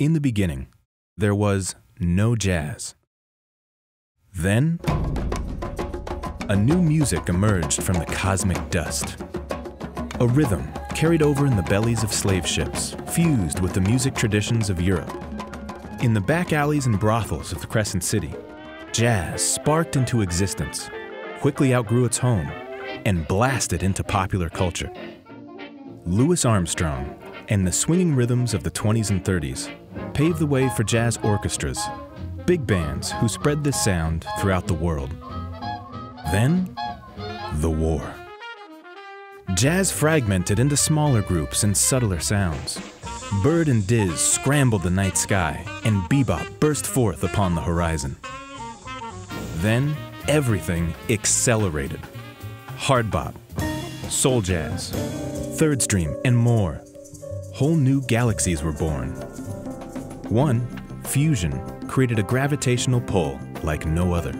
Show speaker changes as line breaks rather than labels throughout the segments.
In the beginning, there was no jazz. Then, a new music emerged from the cosmic dust. A rhythm carried over in the bellies of slave ships, fused with the music traditions of Europe. In the back alleys and brothels of the Crescent City, jazz sparked into existence, quickly outgrew its home, and blasted into popular culture. Louis Armstrong and the swinging rhythms of the 20s and 30s paved the way for jazz orchestras, big bands who spread this sound throughout the world. Then, the war. Jazz fragmented into smaller groups and subtler sounds. Bird and Diz scrambled the night sky, and bebop burst forth upon the horizon. Then, everything accelerated. Hard bop, soul jazz, third stream, and more. Whole new galaxies were born. One, fusion, created a gravitational pull like no other.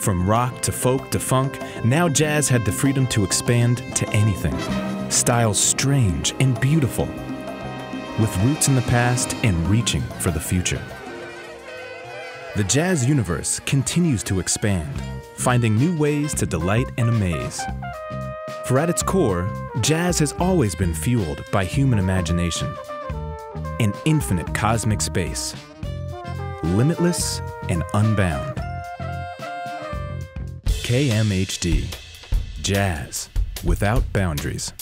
From rock to folk to funk, now jazz had the freedom to expand to anything. Styles strange and beautiful, with roots in the past and reaching for the future. The jazz universe continues to expand, finding new ways to delight and amaze. For at its core, jazz has always been fueled by human imagination. An infinite cosmic space, limitless and unbound. KMHD, jazz without boundaries.